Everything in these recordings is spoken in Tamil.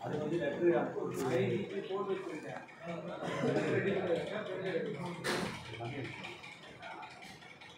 அது வந்து லெட்ரு போட்டு வச்சிருக்கேன்.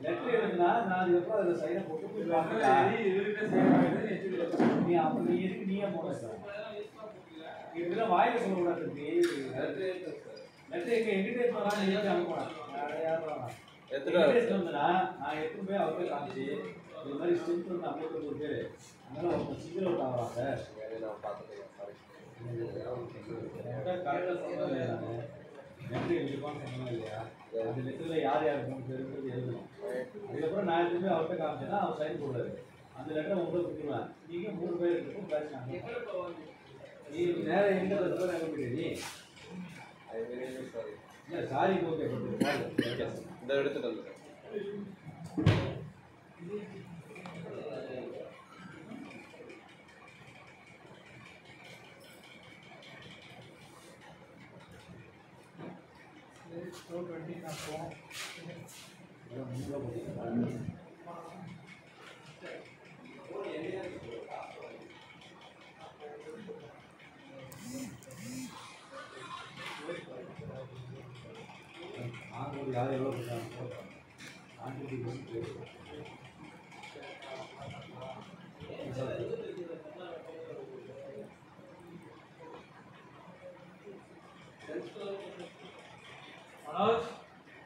லெட்டர் எழுதுனா நான் அதுக்கப்புறம் அதில் சைனை போட்டு போய் நீ அப்போ நீ எதுக்கு நீயே போட இதெல்லாம் வாயில சொல்லக்கூடாது தம்பி. லெட்டர் எங்க எங்கிட்ட போகலாம் நீ ஏற்றி அனுப்பலாம். எங்கிட்ட வந்தனா நான் எடுத்துன்னு போய் அவர்கிட்ட காமிச்சு இது மாதிரி ஸ்ட்ரென்த் வந்து ஐம்பத்தொம்பது பேர் அதனால ஒருத்தன் சிங்கிள் அவுட் ஆகலாம் சார் கரெக்டாக சொன்னேன் நான் லெட்டர் எழுதிப்பான்னு சொன்னேன் இல்லையா? அந்த லெட்டரில் யார் யார் மூணு பேருன்றது எழுதணும். அதுக்கப்புறம் நான் போய் அவர்கிட்ட காமிச்சேன்னா அவர் சைன் போடுறாரு அந்த லெட்டரை உங்களுக்கு கொடுத்துருவேன் நீங்கள் மூணு பேர் இருக்கும் பேசினாங்க நீ நேரம் எங்கே இருக்கிற எங்கே போயிட்டு நீ. இல்லை சாரி ஓகே இந்த எடுத்துட்டு வந்துடுறேன் ஆண்கள் Manoj.